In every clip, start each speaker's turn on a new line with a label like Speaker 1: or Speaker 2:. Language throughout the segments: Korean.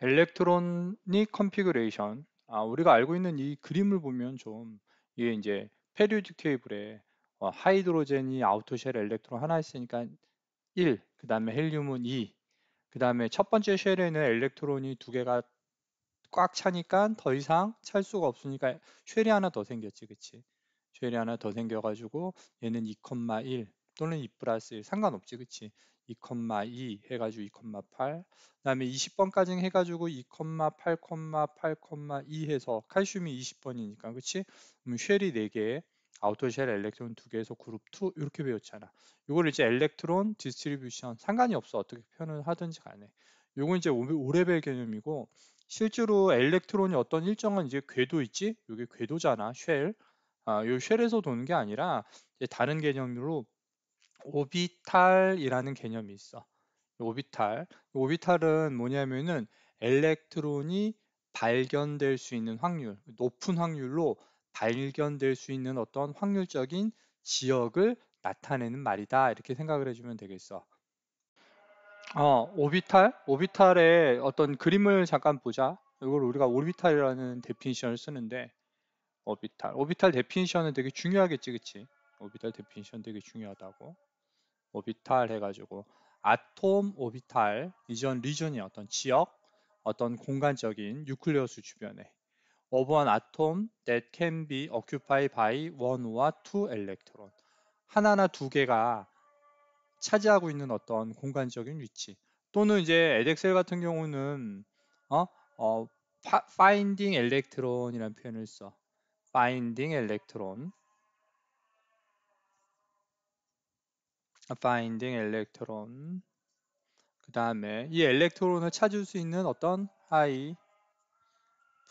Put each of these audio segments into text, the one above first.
Speaker 1: electronic configuration. 아, 우리가 알고 있는 이 그림을 보면 좀 이게 이제 periodic table에 어, hydrogen이 outer shell electron 하나 있으니까 1, 그 다음에 헬륨은 2, 그 다음에 첫 번째 shell에는 electron이 두 개가 꽉 차니까 더 이상 찰 수가 없으니까 shell이 하나 더 생겼지, 그치? shell이 하나 더 생겨가지고 얘는 2,1 또는 2 플러스 1 상관없지, 그치? 2,2 해가지고 2,8 그 다음에 20번까지 해가지고 2,8,8,2 해서 칼슘이 20번이니까 그치? shell이 4개 outer shell electron 2개에서 그룹 2 이렇게 배웠잖아 이걸 이제 electron distribution 상관이 없어 어떻게 표현을 하든지 간에 요건 이제 O level 개념이고 실제로 electron이 어떤 일정한 이제 궤도 있지? 이게 궤도잖아 shell 아, 요 shell에서 도는 게 아니라 다른 개념으로 orbital이라는 개념이 있어. orbital. orbital은 뭐냐면은 electron이 발견될 수 있는 확률, 높은 확률로 발견될 수 있는 어떤 확률적인 지역을 나타내는 말이다. 이렇게 생각을 해주면 되겠어. 어, orbital? orbital의 어떤 그림을 잠깐 보자. 이걸 우리가 orbital이라는 definition을 쓰는데, orbital. orbital definition은 되게 중요하겠지, 그치? orbital definition 되게 중요하다고. orbital 해가지고 atom orbital region region이 어떤 지역 어떤 공간적인 nucleus 주변에. of an atom that can be occupied by one와 two electron. 하나나 두 개가 차지하고 있는 어떤 공간적인 위치. 또는 이제 Edexcel 같은 경우는 어, 어 finding electron이라는 표현을 써. finding electron finding electron. 그 다음에 이 electron을 찾을 수 있는 어떤 high?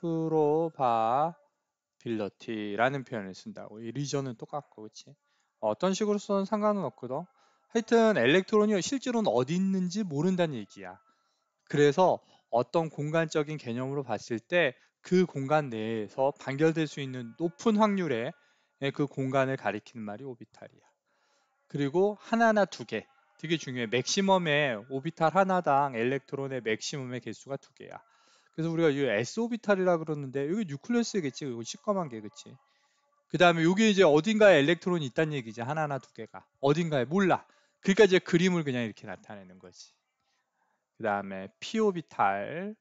Speaker 1: probability라는 표현을 쓴다고. 이 region은 똑같고 그치? 어떤 식으로 쓰든 상관은 없거든. 하여튼 electron이 실제로는 어디 있는지 모른다는 얘기야. 그래서 어떤 공간적인 개념으로 봤을 때 그 공간 내에서 발견될 수 있는 높은 확률의 그 공간을 가리키는 말이 orbital이야 그리고 하나나 두 개. 되게 중요해. maximum의 orbital 하나당 electron의 maximum의 개수가 두 개야. 그래서 우리가 이 S 오비탈이라 그러는데 여기 nucleus겠지. 이거 시꺼먼 게 그치. 그 다음에 여기 이제 어딘가에 electron이 있다는 얘기지. 하나나 두 개가. 어딘가에 몰라. 그러니까 이제 그림을 그냥 이렇게 나타내는 거지. 그 다음에 P 오비탈.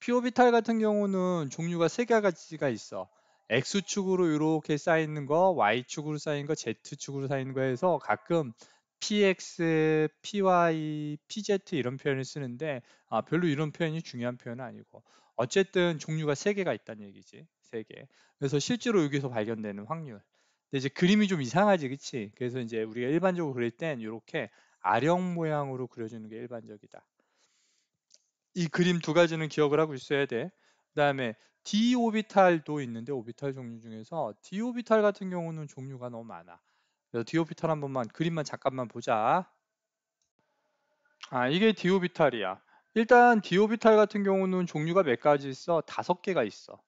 Speaker 1: P 오비탈 같은 경우는 종류가 세 가지가 있어. X축으로 이렇게 쌓이는 거, Y축으로 쌓인 거, Z축으로 쌓이는 거에서 가끔 PX, PY, PZ 이런 표현을 쓰는데 아, 별로 이런 표현이 중요한 표현은 아니고 어쨌든 종류가 세 개가 있다는 얘기지. 세 개. 그래서 실제로 여기서 발견되는 확률. 근데 이제 그림이 좀 이상하지, 그치? 그래서 이제 우리가 일반적으로 그릴 땐 이렇게 아령 모양으로 그려주는 게 일반적이다. 이 그림 두 가지는 기억을 하고 있어야 돼. 그 다음에 d 오비탈도 있는데 오비탈 종류 중에서 d 오비탈 같은 경우는 종류가 너무 많아. 그래서 d 오비탈 한 번만 그림만 잠깐만 보자. 아 이게 d 오비탈이야. 일단 d 오비탈 같은 경우는 종류가 몇 가지 있어? 다섯 개가 있어.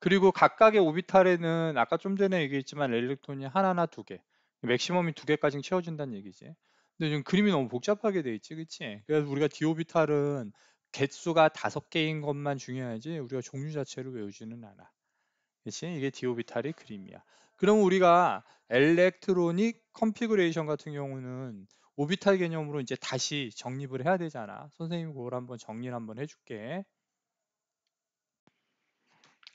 Speaker 1: 그리고 각각의 orbital에는 아까 좀 전에 얘기했지만 electron이 하나나 두 개, maximum이 두 개까지 채워준다는 얘기지. 근데 지금 그림이 너무 복잡하게 돼 있지, 그치? 그래서 우리가 d 오비탈은 개수가 다섯 개인 것만 중요하지 우리가 종류 자체를 외우지는 않아. 그치? 이게 d orbital의 그림이야. 그럼 우리가 electronic configuration 같은 경우는 orbital 개념으로 이제 다시 정립을 해야 되잖아. 선생님이 그걸 한번 정리를 한번 해줄게.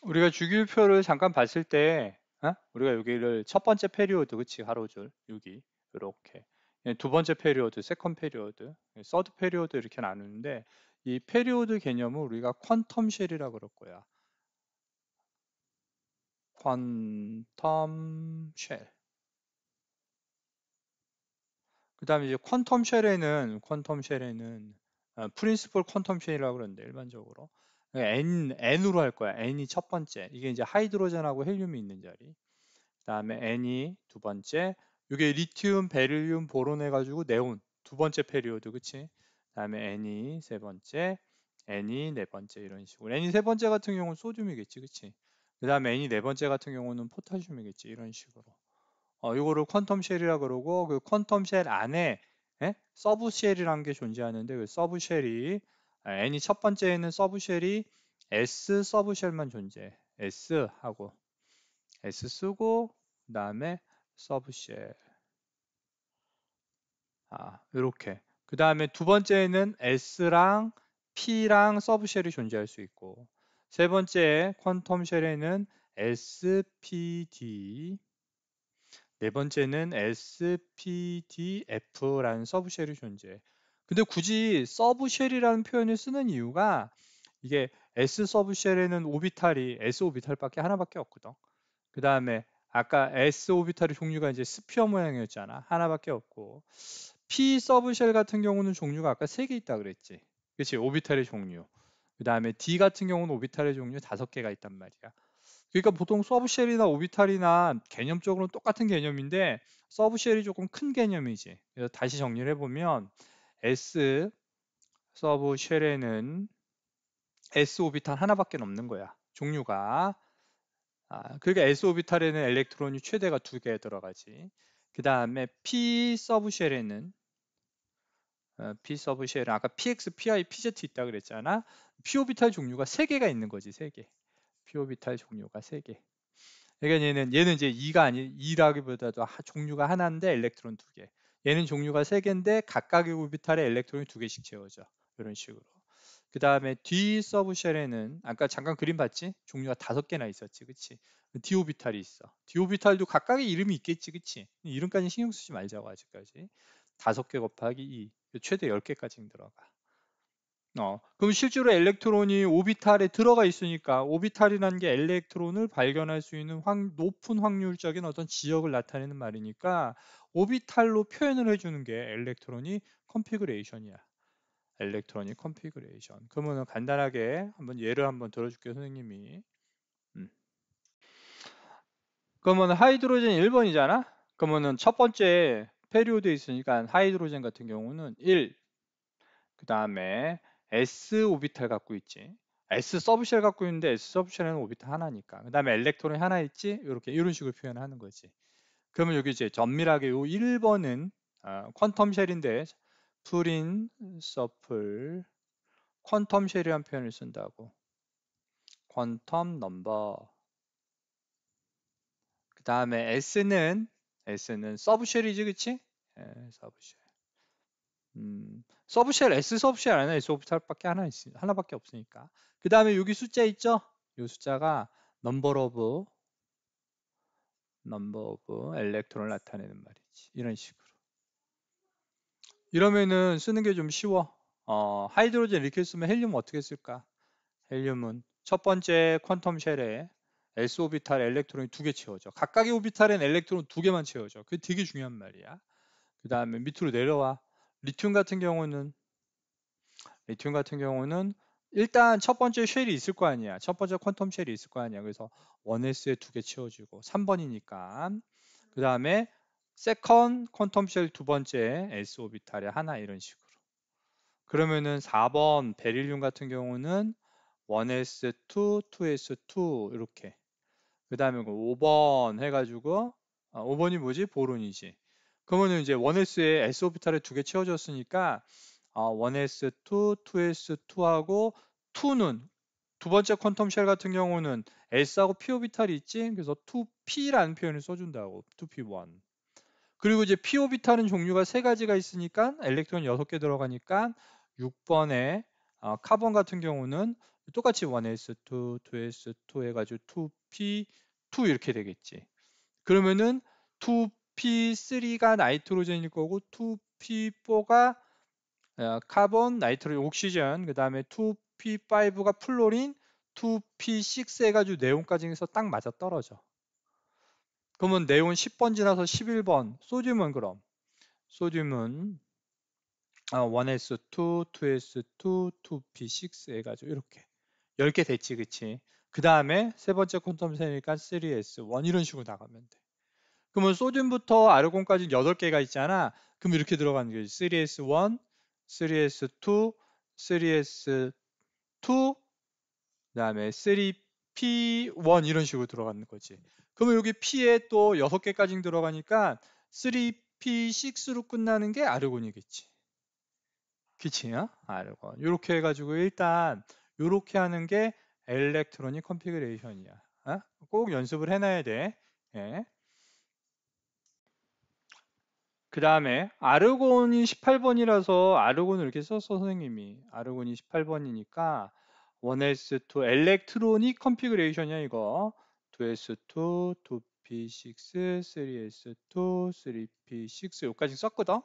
Speaker 1: 우리가 주기율표를 잠깐 봤을 때 어? 우리가 여기를 첫 번째 period 그치 하루줄 여기 이렇게 두 번째 period second period third period 이렇게 나누는데 이 period 개념을 우리가 quantum shell이라고 그럴 거야. quantum shell. 그 다음에 이제 quantum shell에는 quantum shell에는 principal quantum shell이라고 그러는데 일반적으로 n n으로 할 거야. n이 첫 번째. 이게 이제 hydrogen하고 헬륨이 있는 자리. 그 다음에 n이 두 번째. 이게 리튬, 베릴륨, boron 해가지고 네온 두 번째 period, 그치? 다음에 N이 세 번째, N이 네 번째 이런 식으로. N이 세 번째 같은 경우는 소듐이겠지 그치? 그 다음에 N이 네 번째 같은 경우는 포타슘이겠지 이런 식으로. 어, 이거를 quantum shell이라 그러고 그 quantum shell 안에 에? subshell이라는 게 존재하는데 그 subshell이 n이 첫 번째에는 subshell이 s subshell만 존재해. s 하고. S 쓰고 그 다음에 subshell. 아 이렇게 그 다음에 두 번째에는 s랑 p랑 서브쉘이 존재할 수 있고 세 번째 quantum shell에는 spd 네 번째는 spdf라는 서브쉘이 존재해. 근데 굳이 subshell이라는 표현을 쓰는 이유가 이게 S 서브쉘에는 오비탈이 S 오비탈밖에 하나밖에 없거든. 그 다음에 아까 S 오비탈의 종류가 이제 sphere 모양이었잖아. 하나밖에 없고 P subshell 같은 경우는 종류가 아까 세개 있다 그랬지. 그렇지 orbital의 종류. 그 다음에 D 같은 경우는 orbital의 종류 다섯 개가 있단 말이야. 그러니까 보통 서브쉘이나 오비탈이나 개념적으로는 똑같은 개념인데 서브쉘이 조금 큰 개념이지. 그래서 다시 정리를 해 보면 S 서브쉘에는 S 오비탈 하나밖에 없는 거야. 종류가. 아, 그러니까 S 오비탈에는 엘렉트론이 최대가 두 개 들어가지. 그 다음에 P 서브쉘에는 어, P 서브쉘은 아까 PX, PI, PZ 있다 그랬잖아. P 오비탈 종류가 세 개가 있는 거지, 세 개. P 오비탈 종류가 세 개. 그러니까 얘는 얘는 이제 2가 아니 2라기보다도 종류가 하나인데 엘렉트론 두 개. 얘는 종류가 세 개인데 각각의 오비탈에 엘렉트론이 두 개씩 채워져. 이런 식으로. 그 다음에 D 서브쉘에는 아까 잠깐 그림 봤지? 종류가 다섯 개나 있었지, 그치? D 오비탈이 있어. D 오비탈도 각각의 이름이 있겠지, 그치? 이름까지 신경 쓰지 말자고 아직까지. 다섯 개 곱하기 2, 최대 10개까지 들어가. 어, 그럼 실제로 electron이 orbital에 들어가 있으니까 orbital이라는 게 electron을 발견할 수 있는 확, 높은 확률적인 어떤 지역을 나타내는 말이니까 orbital로 표현을 해주는 게 electronic configuration이야. electronic configuration. 그러면 간단하게 한번 예를 한번 들어줄게요, 선생님이. 음. 그러면 hydrogen 1번이잖아? 그러면은 첫 번째 period에 있으니까 hydrogen 같은 경우는 1, 그 다음에 S orbital 갖고 있지. S subshell 갖고 있는데 S 서브쉘에는 오비탈 하나니까. 그 다음에 electron이 하나 있지. 이렇게 이런 식으로 표현하는 거지. 그러면 여기 이제 정밀하게 요 1번은 어, quantum shell인데 principal quantum shell이란 표현을 쓴다고 quantum number 그 다음에 S는 S는 subshell이지 그치? 예, 서브쉘 음, 서브쉘 S 서브쉘 안에 S 오비탈밖에 하나 있, 하나밖에 없으니까 그 다음에 여기 숫자 있죠? 이 숫자가 number of number of electron을 나타내는 말이지 이런 식으로 이러면은 쓰는 게 좀 쉬워. 어, hydrogen 이렇게 쓰면 헬륨은 어떻게 쓸까? 헬륨은 첫 번째 퀀텀 쉘에 s 오비탈 엘렉트론이 두 개 채워져. 각각의 orbital엔 electron 두 개만 채워져. 그게 되게 중요한 말이야. 그 다음에 밑으로 내려와. 리튬 같은 경우는 리튬 같은 경우는 일단 첫 번째 shell이 있을 거 아니야. 첫 번째 quantum shell이 있을 거 아니야. 그래서 1s에 두 개 채워주고 3번이니까 그 다음에 second quantum shell 두 번째 s 오비탈에 하나 이런 식으로. 그러면은 4번 베릴륨 같은 경우는 1s2, 2s2 이렇게. 그 다음에 5번 해가지고 아, 5번이 뭐지? 보론이지. 그러면은 이제 1s에 s 오비탈에 두개 채워졌으니까 아, 1s2, 2s2하고 2는 두 번째 퀀텀 쉘 같은 경우는 s하고 p 오비탈이 있지. 그래서 2p라는 표현을 써준다고. 2p1. 그리고 이제 p orbital은 종류가 세 가지가 있으니까 electron 6개 들어가니까 6번에 어, 카본 같은 경우는 똑같이 1s2, 2s2 해가지고 2p2 이렇게 되겠지. 그러면은 2p3가 nitrogen일 거고 2p4가 어, carbon, nitrogen, oxygen, 그 다음에 2p5가 fluorine, 2p6 해가지고 네온까지 해서 딱 맞아 떨어져. 그러면 네온 10번 지나서 11번 소듐은 그럼 소듐은 1s2, 2s2, 2p6 해가지고 이렇게 10개 됐지 그치 그 다음에 세 번째 퀀텀 세니까 3s1 이런 식으로 나가면 돼 그러면 소듐부터 아르곤까지 8개가 있잖아 그럼 이렇게 들어가는 거지 3s1, 3s2, 3s2 그 다음에 3p1 이런 식으로 들어가는 거지 그러면 여기 P에 또 6개까지 들어가니까 3P6로 끝나는 게 아르곤이겠지. 그치? 요 아르곤. 이렇게 해가지고 일단 이렇게 하는 게 electronic configuration이야. 어? 꼭 연습을 해놔야 돼. 예. 그 다음에 아르곤이 18번이라서 아르곤을 이렇게 썼어 선생님이 아르곤이 18번이니까 1S2 electronic configuration이야 이거 2S2, 2P6, 3S2, 3P6 여기까지 썼거든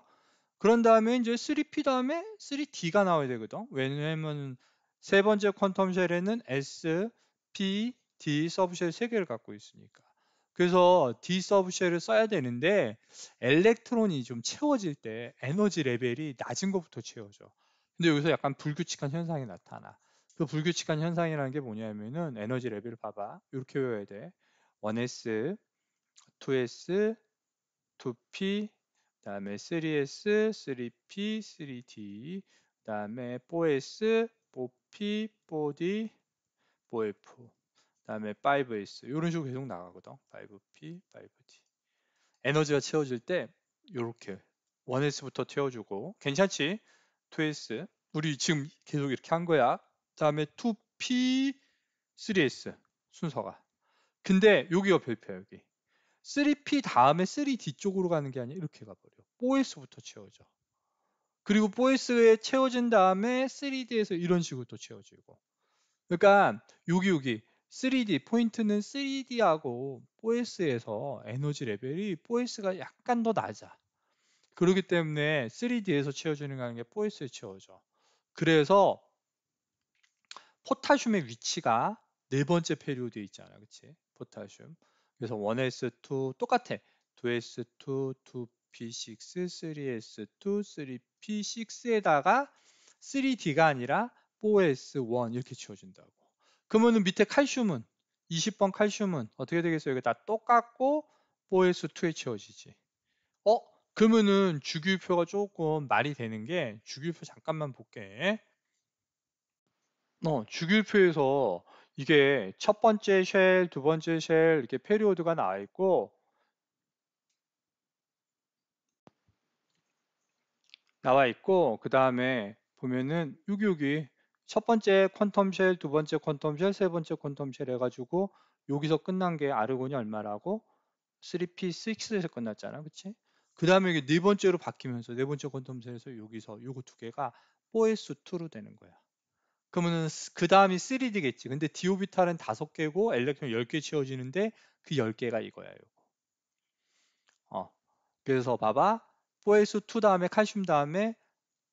Speaker 1: 그런 다음에 이제 3P 다음에 3D가 나와야 되거든 왜냐면 세 번째 quantum shell에는 S, P, D subshell 세 개를 갖고 있으니까 그래서 D 서브쉘을 써야 되는데 electron이 좀 채워질 때 에너지 레벨이 낮은 것부터 채워져. 근데 여기서 약간 불규칙한 현상이 나타나. 그 불규칙한 현상이라는 게 뭐냐면은 에너지 레벨을 봐봐. 이렇게 외워야 돼. 1S, 2S, 2P, 그다음에 3S, 3P, 3D, 그다음에 4S, 4P, 4D, 4F. 다음에 5S 이런 식으로 계속 나가거든. 5P, 5D 에너지가 채워질 때 이렇게 1S부터 채워주고. 괜찮지? 2S 우리 지금 계속 이렇게 한 거야. 다음에 2P, 3S 순서가. 근데 여기가 별표야 여기. 3P 다음에 3D 쪽으로 가는 게 아니라 이렇게 가버려. 4S부터 채워져 그리고 4S에 채워진 다음에 3D에서 이런 식으로 또 채워지고 그러니까 여기 여기 3D 포인트는 3D하고 4S에서 에너지 레벨이 4S가 약간 더 낮아. 그렇기 때문에 3D에서 채워주는 게 4S에 채워져. 그래서 포타슘의 위치가 네 번째 페리오드에 있잖아. 그치? 포타슘. 그래서 1S2 똑같아. 2S2, 2P6, 3S2, 3P6에다가 3D가 아니라 4S1 이렇게 채워준다고. 그러면은 밑에 칼슘은 20번 칼슘은 어떻게 되겠어요? 이게 다 똑같고 4S2에 채워지지. 어? 그러면은 주기율표가 조금 말이 되는 게 주기율표 잠깐만 볼게. 어, 주기율표에서 이게 첫 번째 shell, 두 번째 shell 이렇게 period가 나와 있고 나와 있고 그 다음에 보면은 여기 여기 첫 번째 quantum shell, 두 번째 quantum shell, 세 번째 quantum shell 해가지고 여기서 끝난 게 아르곤이 얼마라고? 3P6에서 끝났잖아. 그치? 그 다음에 이게 네 번째로 바뀌면서 네 번째 퀀텀 쉘에서 여기서 요거 두 개가 4S2로 되는 거야. 그러면은 그 다음이 3D겠지. 근데 디오비탈은 다섯 개고 엘렉트론 10개 채워지는데 그 10개가 이거야, 요거. 어. 그래서 봐봐. 4S2 다음에 칼슘 다음에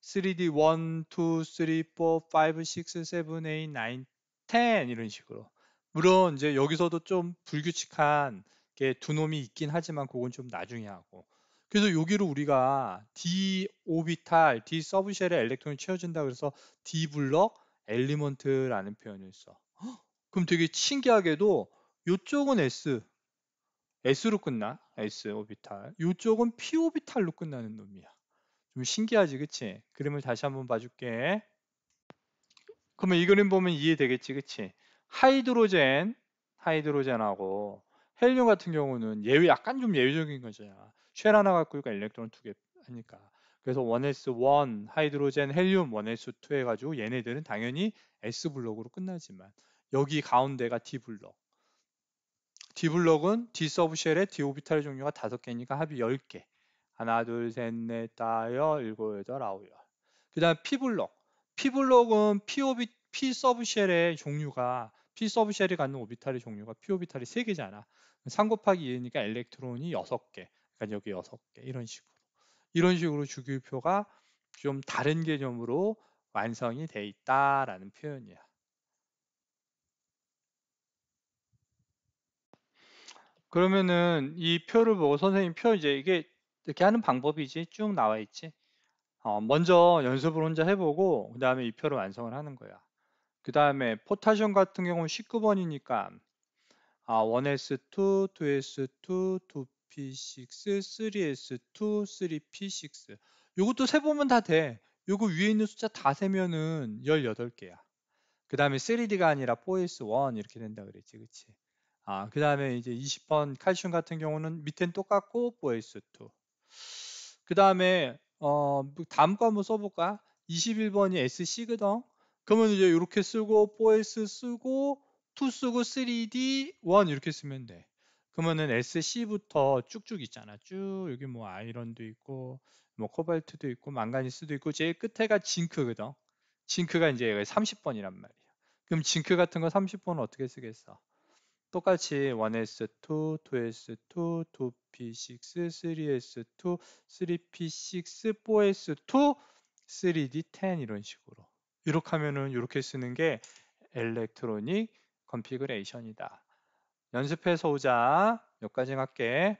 Speaker 1: 3D 1, 2, 3, 4, 5, 6, 7, 8, 9, 10 이런 식으로. 물론 이제 여기서도 좀 불규칙한 게 두 놈이 있긴 하지만 그건 좀 나중에 하고. 그래서 여기로 우리가 D 오비탈, D 서브쉘에 엘렉트론이 채워진다 그래서 D 블럭 엘리먼트라는 표현을 써. 그럼 되게 신기하게도 이쪽은 S, S로 끝나, S orbital. 이쪽은 P 오비탈로 끝나는 놈이야. 좀 신기하지, 그치? 그림을 다시 한번 봐줄게. 그러면 이 그림 보면 이해되겠지, 그치? hydrogen, hydrogen하고 헬륨 같은 경우는 예외, 약간 좀 예외적인 거잖아. shell 하나 갖고 있고 electron 두 개 하니까. 그래서 1s1 hydrogen 헬륨 1s2 해가지고 얘네들은 당연히 S 블록으로 끝나지만 여기 가운데가 D 블록. D 블록은 D 서브쉘에 D 오비탈 종류가 다섯 개니까 합이 10개. 하나, 둘, 셋, 넷, 다섯, 일곱, 여덟, 아홉, 열. 그 다음 P블록. P블록은 P오비, P 서브 쉘의 종류가 P subshell이 갖는 orbital의 종류가 P 오비탈이 3개잖아. 3 곱하기 2니까 electron이 6개. 그러니까 여기 6개. 이런 식으로. 이런 식으로 주기율표가 좀 다른 개념으로 완성이 돼 있다라는 표현이야. 그러면은 이 표를 보고 선생님 표 이제 이게 이렇게 하는 방법이지 쭉 나와 있지. 어, 먼저 연습을 혼자 해보고 그 다음에 이 표를 완성을 하는 거야. 그 다음에 포타슘 같은 경우는 19번이니까 아, 1S2, 2S2, 2P6, 3S2, 3P6 이것도 세보면 다 돼. 요거 위에 있는 숫자 다 세면은 18개야. 그 다음에 3D가 아니라 4S1 이렇게 된다 그랬지. 그치? 아, 그 다음에 이제 20번 칼슘 같은 경우는 밑엔 똑같고 4S2. 그 다음에 어, 다음 거 한번 써볼까? 21번이 SC거든. 그러면 이제 이렇게 쓰고 4S 쓰고 2 쓰고 3D 1 이렇게 쓰면 돼. 그러면은 SC부터 쭉쭉 있잖아. 쭉 여기 뭐 아이런도 있고 뭐 코발트도 있고 망가니스도 있고 제일 끝에가 징크거든. 징크가 이제 30번이란 말이야. 그럼 zinc 같은 거 30번은 어떻게 쓰겠어? 똑같이 1S2, 2S2, 2P6, 3S2, 3P6, 4S2, 3D10 이런 식으로. 이렇게 하면은 이렇게 쓰는 게 electronic configuration이다. 연습해서 오자. 여기까지 할게.